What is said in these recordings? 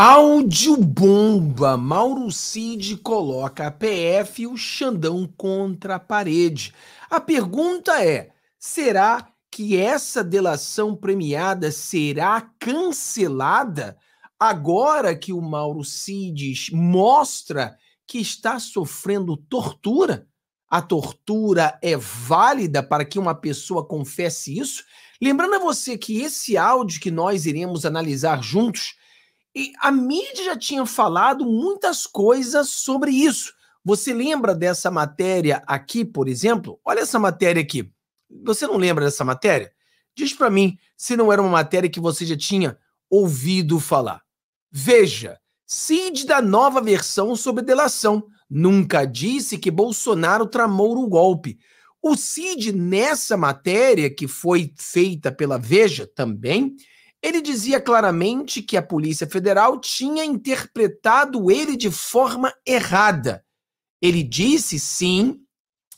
Áudio bomba. Mauro Cid coloca a PF e o Xandão contra a parede. A pergunta é: será que essa delação premiada será cancelada agora que o Mauro Cid mostra que está sofrendo tortura? A tortura é válida para que uma pessoa confesse isso? Lembrando a você que esse áudio que nós iremos analisar juntos e a mídia já tinha falado muitas coisas sobre isso. Você lembra dessa matéria aqui, por exemplo? Olha essa matéria aqui. Você não lembra dessa matéria? Diz para mim se não era uma matéria que você já tinha ouvido falar. Veja, Cid da nova versão sobre delação. Nunca disse que Bolsonaro tramou o golpe. O Cid, nessa matéria que foi feita pela Veja também, ele dizia claramente que a Polícia Federal tinha interpretado ele de forma errada. Ele disse, sim,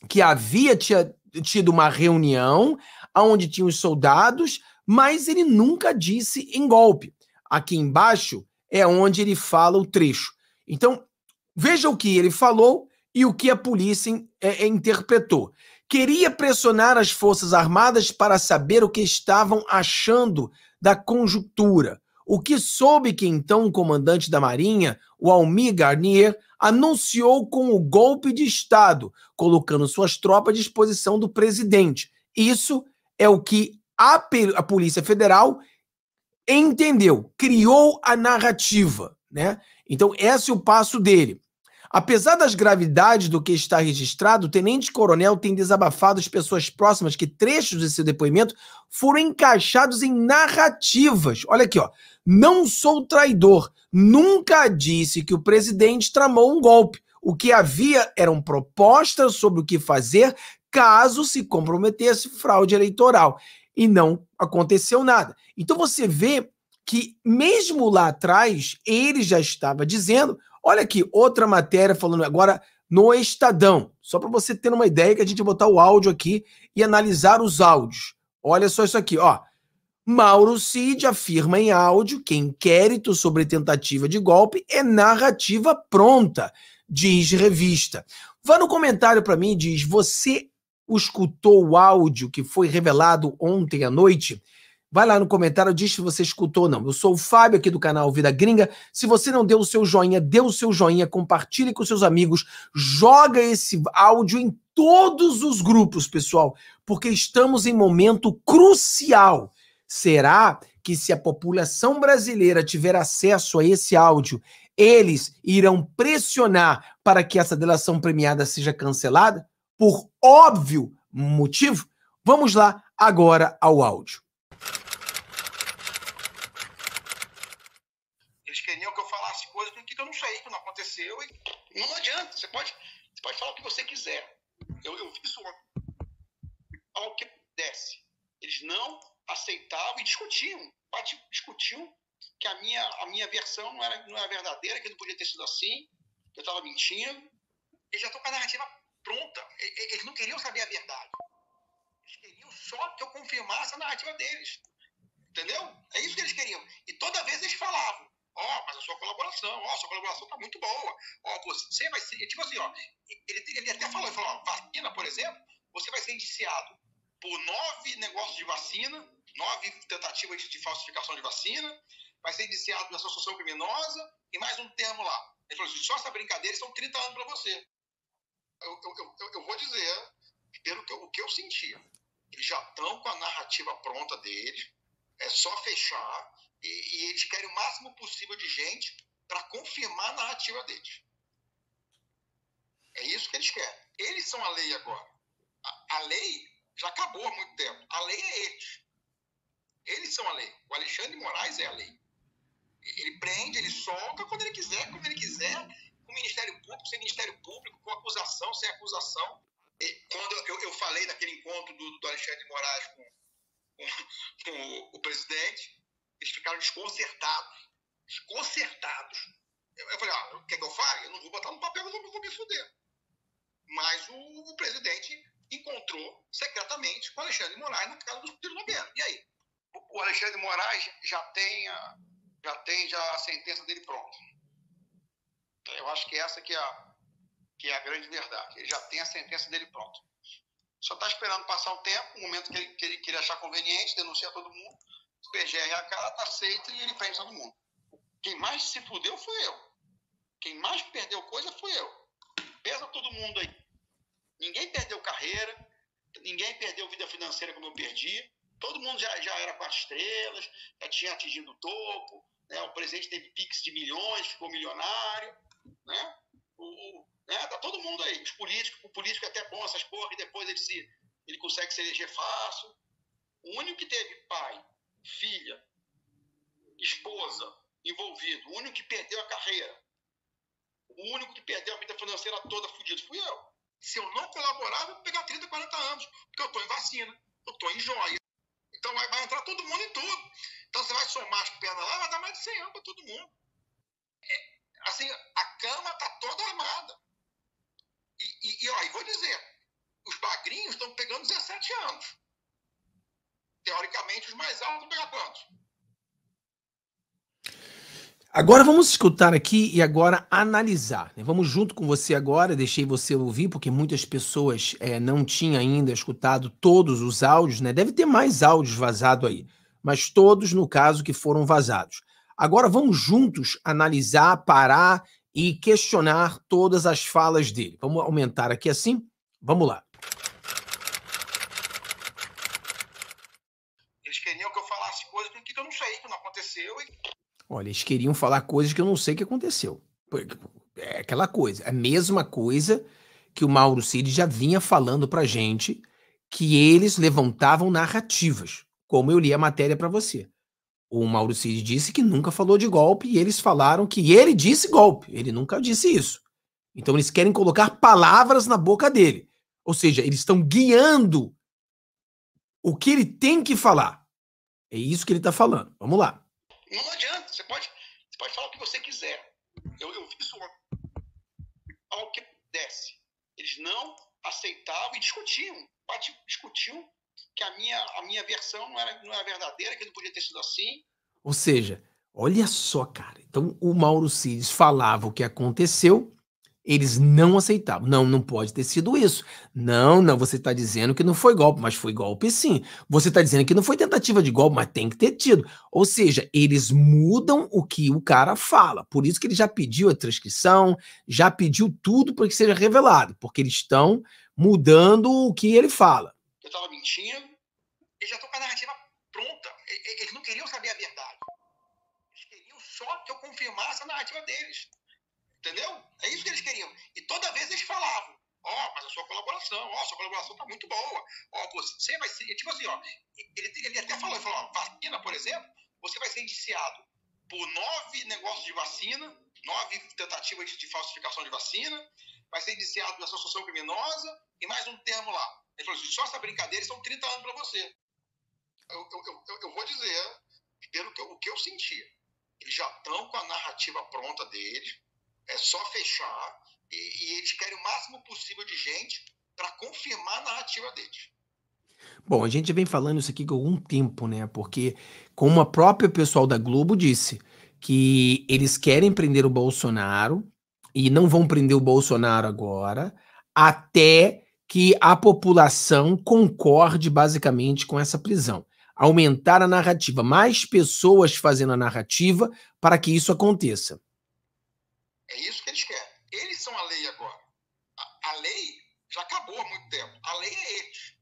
que havia tido uma reunião onde tinham os soldados, mas ele nunca disse em golpe. Aqui embaixo é onde ele fala o trecho. Então, veja o que ele falou e o que a polícia é, é, interpretou. Queria pressionar as Forças Armadas para saber o que estavam achando da conjuntura. O que soube que então o comandante da Marinha, o Almir Garnier, anunciou com o golpe de Estado, colocando suas tropas à disposição do presidente. Isso é o que a, a Polícia Federal entendeu, criou a narrativa, né? Então, esse é o passo dele. Apesar das gravidades do que está registrado, o tenente-coronel tem desabafado as pessoas próximas que trechos de seu depoimento foram encaixados em narrativas. Olha aqui, ó. Não sou traidor. Nunca disse que o presidente tramou um golpe. O que havia eram propostas sobre o que fazer caso se comprometesse fraude eleitoral. E não aconteceu nada. Então você vê que, mesmo lá atrás, ele já estava dizendo Olha aqui, outra matéria falando agora no Estadão. Só para você ter uma ideia que a gente vai botar o áudio aqui e analisar os áudios. Olha só isso aqui, ó. Mauro Cid afirma em áudio que inquérito sobre tentativa de golpe é narrativa pronta, diz revista. Vá no comentário para mim diz: você escutou o áudio que foi revelado ontem à noite? Vai lá no comentário, diz se você escutou ou não. Eu sou o Fábio aqui do canal Vida Gringa. Se você não deu o seu joinha, dê o seu joinha, compartilhe com seus amigos, joga esse áudio em todos os grupos, pessoal, porque estamos em momento crucial. Será que se a população brasileira tiver acesso a esse áudio, eles irão pressionar para que essa delação premiada seja cancelada? Por óbvio motivo? Vamos lá agora ao áudio. Sei, que não aconteceu. E não adianta, você pode, você pode falar o que você quiser. Eu, eu vi isso ao que desce. Eles não aceitavam e discutiam, discutiam que a minha, a minha versão não era, não era verdadeira, que não podia ter sido assim, que eu estava mentindo. Eles já estão com a narrativa pronta. Eles não queriam saber a verdade. Eles queriam só que eu confirmasse a narrativa deles. Entendeu? É isso que eles queriam. E toda vez eles falavam. Ó, oh, mas a sua colaboração, ó, oh, sua colaboração tá muito boa. Ó, oh, você vai ser. Tipo assim, ó, ele, ele até falou, ele falou, vacina, por exemplo, você vai ser indiciado por nove negócios de vacina, nove tentativas de falsificação de vacina, vai ser indiciado nessa associação criminosa e mais um termo lá. Ele falou assim, só essa brincadeira são 30 anos para você. Eu, eu, eu, eu, vou dizer, pelo que eu, o que eu sentia, eles já estão com a narrativa pronta deles, é só fechar e, e eles querem o máximo possível de gente para confirmar a narrativa deles. É isso que eles querem. Eles são a lei agora. A, a, lei já acabou há muito tempo. A lei é eles. Eles são a lei. O Alexandre Moraes é a lei. Ele prende, ele solta quando ele quiser, como ele quiser, com o Ministério Público, sem Ministério Público, com acusação, sem acusação. E quando eu, eu falei naquele encontro do, do Alexandre Moraes com, com, com o, o presidente, eles ficaram desconcertados. Desconcertados. Eu, eu falei, ah, o que, é eu faço? Eu não vou botar no papel, eu vou, vou me fuder. Mas o, o, presidente encontrou secretamente com Alexandre de Moraes na casa do Tiro Nogueira. E aí? O, o Alexandre de Moraes já tem a, já tem já a sentença dele pronta. Eu acho que essa que é a, que é a grande verdade. Ele já tem a sentença dele pronta. Só está esperando passar o tempo, o momento que ele, que ele, que ele achar conveniente, denunciar todo mundo, o PGR acata, aceita e ele prende todo mundo. Quem mais se fudeu foi eu. Quem mais perdeu coisa foi eu. Pesa todo mundo aí. Ninguém perdeu carreira, ninguém perdeu vida financeira como eu perdi. Todo mundo já, já era quatro estrelas, já tinha atingido o topo. Né? O presidente teve pix de milhões, ficou milionário. Né? O, né? Tá todo mundo aí. Os políticos, o político é até bom essas porra, depois ele, se, ele consegue se eleger fácil. O único que teve pai, filha, esposa envolvido, o único que perdeu a carreira, o único que perdeu a vida financeira toda fudido fui eu. Se eu não colaborar, eu vou pegar 30, 40 anos, porque eu estou em vacina, eu estou em joia. Então vai, vai, entrar todo mundo em tudo. Então você vai somar as pernas lá, vai dar mais de 100 anos para todo mundo. É, assim, a cama está toda armada. E, e, e, ó, e vou dizer, os bagrinhos estão pegando 17 anos. Teoricamente, os mais altos quantos? Agora vamos escutar aqui e agora analisar. Né? Vamos junto com você agora, deixei você ouvir, porque muitas pessoas é, não tinham ainda escutado todos os áudios, né? Deve ter mais áudios vazados aí, mas todos, no caso, que foram vazados. Agora vamos juntos analisar, parar e questionar todas as falas dele. Vamos aumentar aqui assim? Vamos lá. Eles queriam que eu falasse coisas que eu não sei, que não aconteceu e Olha, eles queriam falar coisas que eu não sei que aconteceu. É aquela coisa, a mesma coisa que o Mauro Cid já vinha falando pra gente, que eles levantavam narrativas, como eu li a matéria para você. O Mauro Cid disse que nunca falou de golpe e eles falaram que ele disse golpe. Ele nunca disse isso. Então eles querem colocar palavras na boca dele. Ou seja, eles estão guiando o que ele tem que falar. É isso que ele está falando. Vamos lá. Não adianta. Você pode, você pode falar o que você quiser. Eu, eu vi isso ao que desce. Eles não aceitavam e discutiam. Discutiam que a minha, a minha versão não era, não era verdadeira, que não podia ter sido assim. Ou seja, olha só, cara. Então o Mauro Cid falava o que aconteceu eles não aceitavam. Não, não pode ter sido isso. Não, não, você está dizendo que não foi golpe, mas foi golpe sim. Você está dizendo que não foi tentativa de golpe, mas tem que ter tido. Ou seja, eles mudam o que o cara fala. Por isso que ele já pediu a transcrição, já pediu tudo para que seja revelado, porque eles estão mudando o que ele fala. Eu estava mentindo, eles já estão com a narrativa pronta. Eles não queriam saber a verdade. Eles queriam só que eu confirmasse a narrativa deles. Entendeu? É isso que eles queriam. E toda vez eles falavam: Ó, oh, mas a sua colaboração, ó, oh, sua colaboração tá muito boa. Ó, oh, você vai ser. Tipo assim, ó. Ele, ele até falou: ele falou, vacina, por exemplo, você vai ser indiciado por nove negócios de vacina, nove tentativas de falsificação de vacina, vai ser indiciado por associação criminosa e mais um termo lá. Ele falou assim: só essa brincadeira são 30 anos para você. Eu, eu, eu, eu, vou dizer, pelo que, o que eu senti, eles já estão com a narrativa pronta deles é só fechar e, e eles querem o máximo possível de gente para confirmar a narrativa deles. Bom, a gente vem falando isso aqui há algum tempo, né? Porque, como a própria pessoal da Globo disse, que eles querem prender o Bolsonaro e não vão prender o Bolsonaro agora, até que a população concorde basicamente com essa prisão. Aumentar a narrativa, mais pessoas fazendo a narrativa para que isso aconteça. É isso que eles querem. Eles são a lei agora. A, a lei já acabou há muito tempo. A lei é eles.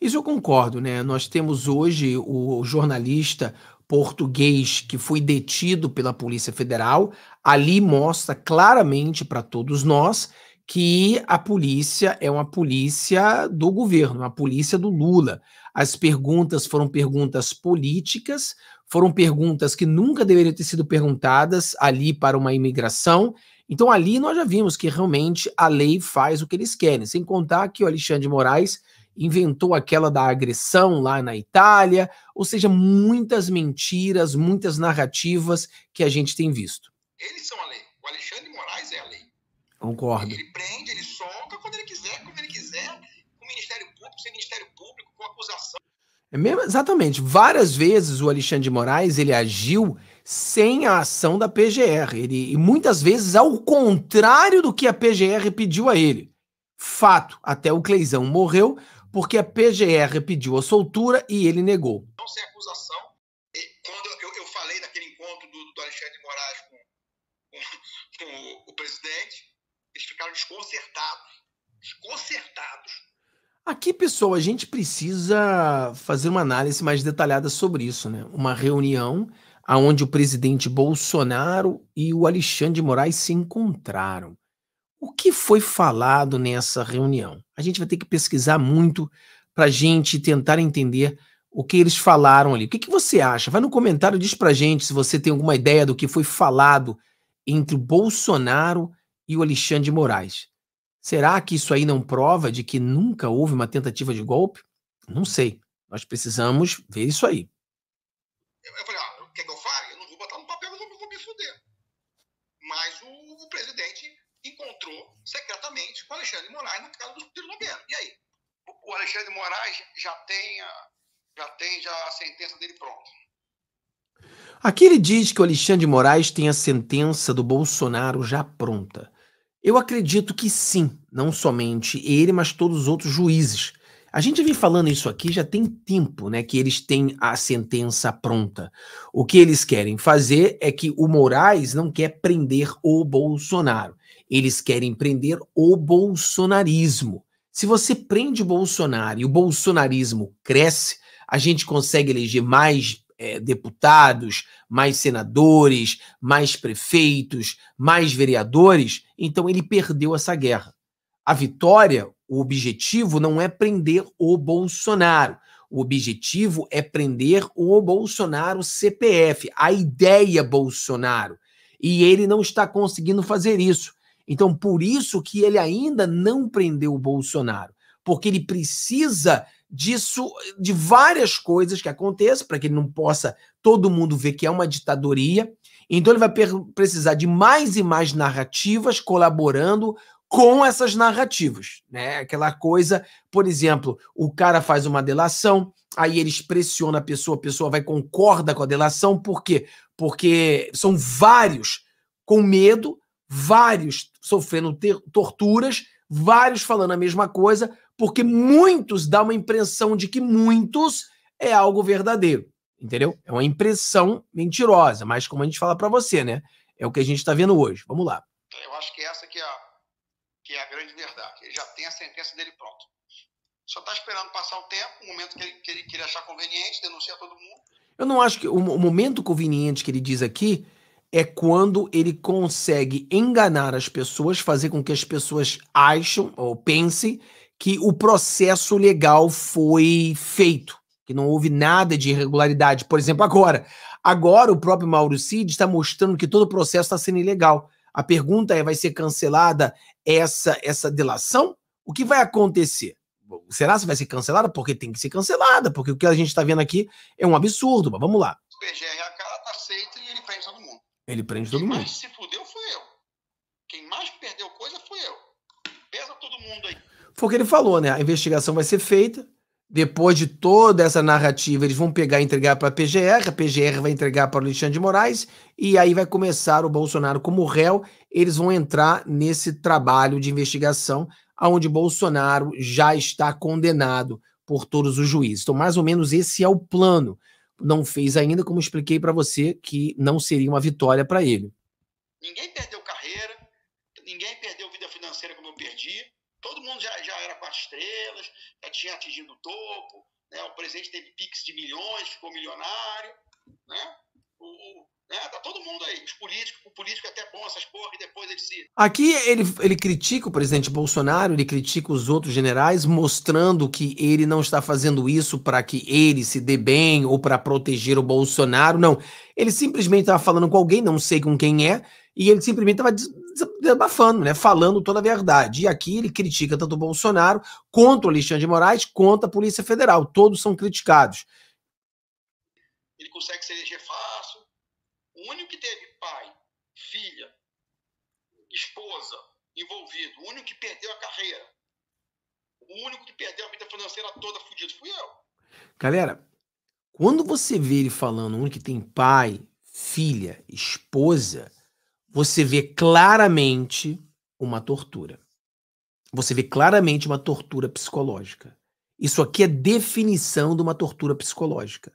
Isso eu concordo, né? Nós temos hoje o jornalista português que foi detido pela Polícia Federal. Ali mostra claramente para todos nós que a polícia é uma polícia do governo, uma polícia do Lula. As perguntas foram perguntas políticas, foram perguntas que nunca deveriam ter sido perguntadas ali para uma imigração. Então, ali nós já vimos que realmente a lei faz o que eles querem, sem contar que o Alexandre de Moraes inventou aquela da agressão lá na Itália, ou seja, muitas mentiras, muitas narrativas que a gente tem visto. Eles são a lei. O Alexandre de Moraes é a lei. Concordo. Ele prende, ele solta quando ele quiser, como ele quiser, com o Ministério Público, sem Ministério Público, com acusação. É mesmo, exatamente. Várias vezes o Alexandre de Moraes ele agiu sem a ação da PGR. Ele, e muitas vezes ao contrário do que a PGR pediu a ele. Fato, até o Cleizão morreu porque a PGR pediu a soltura e ele negou. Não sem acusação. E quando eu, eu falei daquele encontro do, do Alexandre de Moraes com, com, com o, o presidente, eles ficaram desconcertados. Desconcertados. Aqui, pessoal, a gente precisa fazer uma análise mais detalhada sobre isso, né? Uma reunião onde o presidente Bolsonaro e o Alexandre de Moraes se encontraram. O que foi falado nessa reunião? A gente vai ter que pesquisar muito para a gente tentar entender o que eles falaram ali. O que, que você acha? Vai no comentário diz para gente se você tem alguma ideia do que foi falado entre o Bolsonaro e o Alexandre de Moraes. Será que isso aí não prova de que nunca houve uma tentativa de golpe? Não sei. Nós precisamos ver isso aí. Eu, eu falei, ah, quer que eu fale? Eu não vou botar no papel, eu vou, vou me fuder. Mas o, o, presidente encontrou secretamente com o Alexandre de Moraes na casa do Ciro Nogueira. E aí? O, o Alexandre de Moraes já tem, a, já tem já a sentença dele pronta. Aqui ele diz que o Alexandre de Moraes tem a sentença do Bolsonaro já pronta. Eu acredito que sim, não somente ele, mas todos os outros juízes. A gente vem falando isso aqui já tem tempo, né? Que eles têm a sentença pronta. O que eles querem fazer é que o Moraes não quer prender o Bolsonaro. Eles querem prender o bolsonarismo. Se você prende o Bolsonaro e o bolsonarismo cresce, a gente consegue eleger mais é, deputados, mais senadores, mais prefeitos, mais vereadores, então ele perdeu essa guerra. A vitória, o objetivo não é prender o Bolsonaro. O objetivo é prender o Bolsonaro CPF, a ideia Bolsonaro. E ele não está conseguindo fazer isso. Então, por isso que ele ainda não prendeu o Bolsonaro, porque ele precisa disso, de várias coisas que aconteçam, para que ele não possa todo mundo ver que é uma ditadoria. Então ele vai precisar de mais e mais narrativas colaborando com essas narrativas, né? Aquela coisa, por exemplo, o cara faz uma delação, aí ele pressiona a pessoa, a pessoa vai concorda com a delação, por quê? Porque são vários com medo, vários sofrendo torturas, vários falando a mesma coisa, porque muitos dá uma impressão de que muitos é algo verdadeiro, entendeu? É uma impressão mentirosa, mas como a gente fala para você, né? É o que a gente está vendo hoje. Vamos lá. Eu acho que essa que é, a, que é a grande verdade. Ele já tem a sentença dele pronta. Só está esperando passar o tempo, o momento que ele, que ele, que ele achar conveniente, denunciar todo mundo. Eu não acho que o, o momento conveniente que ele diz aqui é quando ele consegue enganar as pessoas, fazer com que as pessoas achem ou pensem que o processo legal foi feito, que não houve nada de irregularidade. Por exemplo, agora. Agora o próprio Mauro Cid está mostrando que todo o processo está sendo ilegal. A pergunta é: vai ser cancelada essa, essa delação? O que vai acontecer? Será que vai ser cancelada? Porque tem que ser cancelada, porque o que a gente está vendo aqui é um absurdo. Mas vamos lá. O PGR a cara tá aceito e ele prende todo mundo. Ele prende todo Quem mundo. Quem mais se fudeu foi eu. Quem mais perdeu coisa foi eu. Pesa todo mundo aí. Foi o que ele falou, né? A investigação vai ser feita. Depois de toda essa narrativa, eles vão pegar e entregar para a PGR, a PGR vai entregar para o Alexandre de Moraes, e aí vai começar o Bolsonaro como réu. Eles vão entrar nesse trabalho de investigação, onde Bolsonaro já está condenado por todos os juízes. Então, mais ou menos esse é o plano. Não fez ainda, como expliquei para você, que não seria uma vitória para ele. Ninguém perdeu carreira, ninguém perdeu vida financeira como eu perdi todo mundo já, já era quatro estrelas, já tinha atingido o topo, né? o presidente teve pix de milhões, ficou milionário, né? O, né? Tá todo mundo aí, os políticos, o político é até bom essas porra, e depois ele se. Aqui ele, ele critica o presidente Bolsonaro, ele critica os outros generais, mostrando que ele não está fazendo isso para que ele se dê bem ou para proteger o Bolsonaro, não. Ele simplesmente estava falando com alguém, não sei com quem é, e ele simplesmente estava desabafando, né, falando toda a verdade. E aqui ele critica tanto o Bolsonaro, quanto o Alexandre de Moraes, quanto a Polícia Federal. Todos são criticados. Ele consegue se eleger fácil. O único que teve pai, filha, esposa envolvido, o único que perdeu a carreira, o único que perdeu a vida financeira toda fudido fui eu. Galera, quando você vê ele falando, o único que tem pai, filha, esposa, você vê claramente uma tortura. Você vê claramente uma tortura psicológica. Isso aqui é definição de uma tortura psicológica.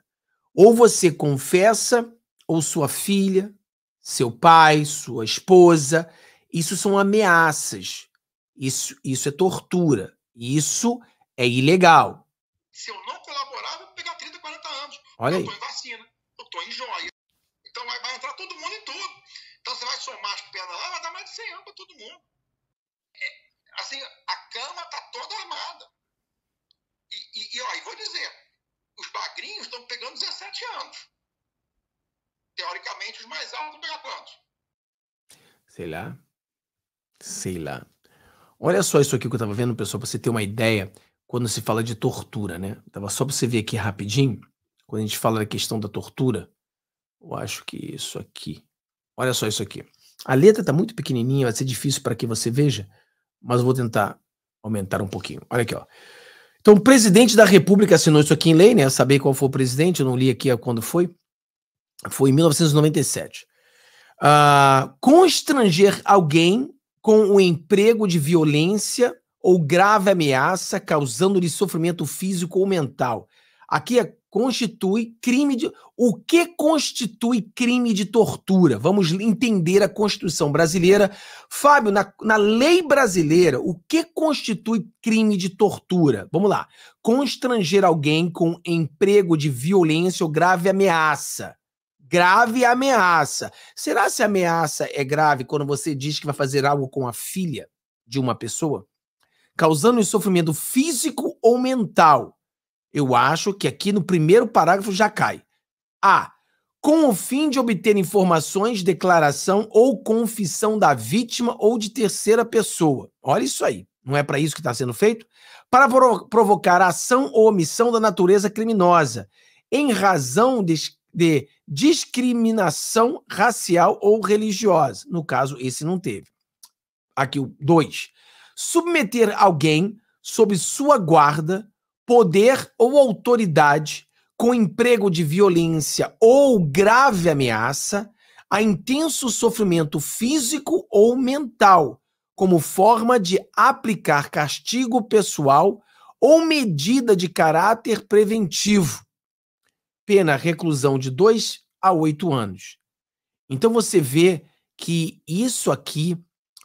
Ou você confessa, ou sua filha, seu pai, sua esposa, isso são ameaças. Isso, isso é tortura. Isso é ilegal. Se eu não colaborar, eu vou pegar 30, 40 anos. Olha eu aí. tô em vacina, eu tô em joia. Então vai, vai entrar todo mundo. Então você vai somar as pernas lá, vai dar mais de 100 anos para todo mundo. É, assim, a cama tá toda armada. E, e, e, ó, e vou dizer, os bagrinhos estão pegando 17 anos. Teoricamente, os mais altos vão pegar quantos? Sei lá. Sei lá. Olha só isso aqui que eu tava vendo, pessoal, pra você ter uma ideia quando se fala de tortura, né? Tava só pra você ver aqui rapidinho, quando a gente fala da questão da tortura. Eu acho que isso aqui. Olha só isso aqui. A letra tá muito pequenininha, vai ser difícil para que você veja, mas vou tentar aumentar um pouquinho. Olha aqui, ó. Então, o presidente da República assinou isso aqui em lei, né? Saber qual foi o presidente, eu não li aqui quando foi. Foi em 1997. Uh, constranger alguém com o emprego de violência ou grave ameaça causando-lhe sofrimento físico ou mental. Aqui é constitui crime de. O que constitui crime de tortura? Vamos entender a Constituição brasileira. Fábio, na, na lei brasileira, o que constitui crime de tortura? Vamos lá. Constranger alguém com emprego de violência ou grave ameaça. Grave ameaça. Será se a ameaça é grave quando você diz que vai fazer algo com a filha de uma pessoa? Causando sofrimento físico ou mental eu acho que aqui no primeiro parágrafo já cai. A. Com o fim de obter informações, declaração ou confissão da vítima ou de terceira pessoa. Olha isso aí. Não é para isso que está sendo feito? Para provocar ação ou omissão da natureza criminosa, em razão de, de discriminação racial ou religiosa. No caso, esse não teve. Aqui o 2. Submeter alguém sob sua guarda poder ou autoridade com emprego de violência ou grave ameaça a intenso sofrimento físico ou mental, como forma de aplicar castigo pessoal ou medida de caráter preventivo. Pena reclusão de 2 a 8 anos. Então você vê que isso aqui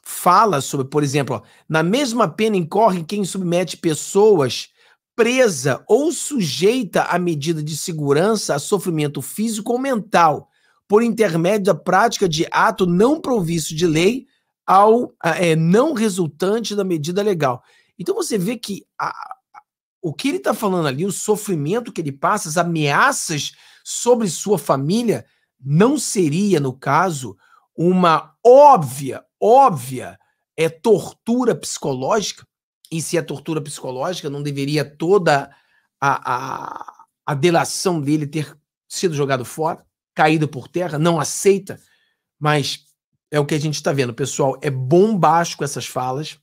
fala sobre, por exemplo, ó, na mesma pena incorre quem submete pessoas presa ou sujeita à medida de segurança a sofrimento físico ou mental, por intermédio da prática de ato não provisto de lei ao é, não resultante da medida legal. Então você vê que a, o que ele está falando ali, o sofrimento que ele passa, as ameaças sobre sua família, não seria, no caso, uma óbvia, óbvia é tortura psicológica? E se é tortura psicológica, não deveria toda a, a, a delação dele ter sido jogado fora, caído por terra, não aceita, mas é o que a gente está vendo, pessoal. É bombástico essas falas,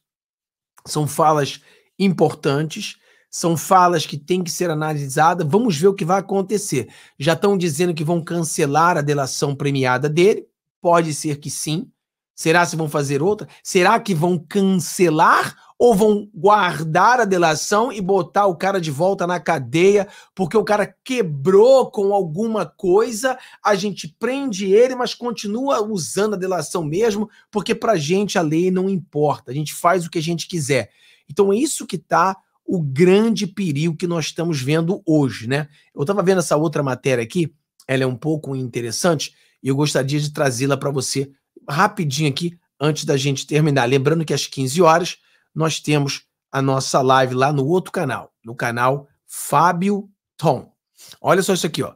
são falas importantes, são falas que têm que ser analisadas. Vamos ver o que vai acontecer. Já estão dizendo que vão cancelar a delação premiada dele, pode ser que sim. Será se vão fazer outra? Será que vão cancelar ou vão guardar a delação e botar o cara de volta na cadeia porque o cara quebrou com alguma coisa, a gente prende ele, mas continua usando a delação mesmo, porque pra gente a lei não importa, a gente faz o que a gente quiser. Então é isso que tá o grande perigo que nós estamos vendo hoje, né? Eu estava vendo essa outra matéria aqui, ela é um pouco interessante e eu gostaria de trazê-la para você rapidinho aqui antes da gente terminar. Lembrando que às 15 horas nós temos a nossa live lá no outro canal, no canal Fábio Tom. Olha só isso aqui, ó.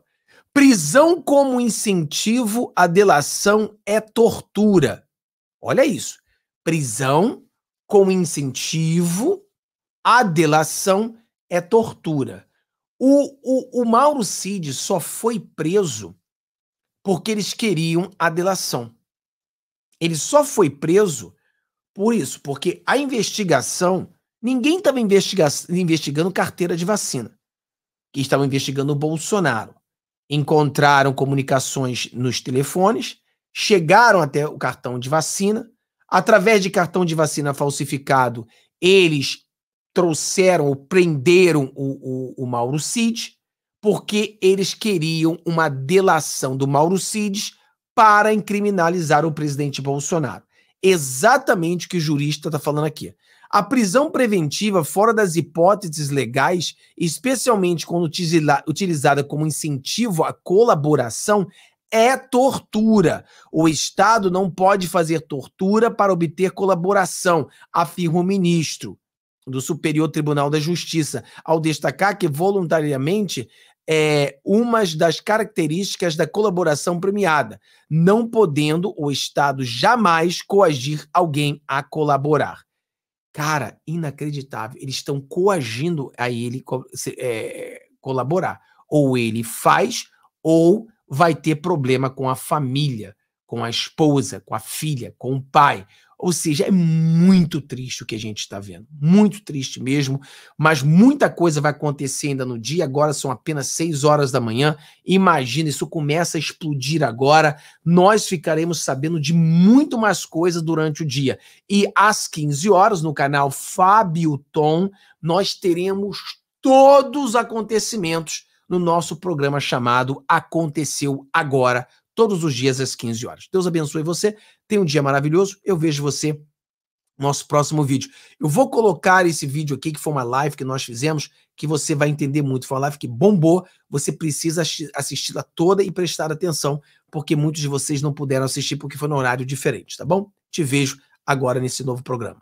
Prisão como incentivo à delação é tortura. Olha isso. Prisão como incentivo à delação é tortura. O, o, o Mauro Cid só foi preso porque eles queriam a delação. Ele só foi preso por isso, porque a investigação, ninguém estava investiga investigando carteira de vacina, que estavam investigando o Bolsonaro. encontraram comunicações nos telefones, chegaram até o cartão de vacina. Através de cartão de vacina falsificado, eles trouxeram ou prenderam o, o, o Mauro Cid, porque eles queriam uma delação do Mauro Cid para incriminalizar o presidente Bolsonaro. Exatamente o que o jurista está falando aqui. A prisão preventiva, fora das hipóteses legais, especialmente quando utilizada como incentivo à colaboração, é tortura. O Estado não pode fazer tortura para obter colaboração, afirma o ministro do Superior Tribunal da Justiça, ao destacar que voluntariamente é uma das características da colaboração premiada, não podendo o Estado jamais coagir alguém a colaborar. Cara, inacreditável. Eles estão coagindo a ele é, colaborar. Ou ele faz, ou vai ter problema com a família, com a esposa, com a filha, com o pai. Ou seja, é muito triste o que a gente está vendo. Muito triste mesmo. Mas muita coisa vai acontecer ainda no dia. Agora são apenas 6 horas da manhã. Imagina, isso começa a explodir agora. Nós ficaremos sabendo de muito mais coisa durante o dia. E às 15 horas, no canal Fábio Tom, nós teremos todos os acontecimentos no nosso programa chamado Aconteceu Agora todos os dias às 15 horas. Deus abençoe você, tenha um dia maravilhoso. Eu vejo você no nosso próximo vídeo. Eu vou colocar esse vídeo aqui, que foi uma live que nós fizemos, que você vai entender muito. Foi uma live que bombou. Você precisa assisti-la toda e prestar atenção, porque muitos de vocês não puderam assistir porque foi no horário diferente, tá bom? Te vejo agora nesse novo programa.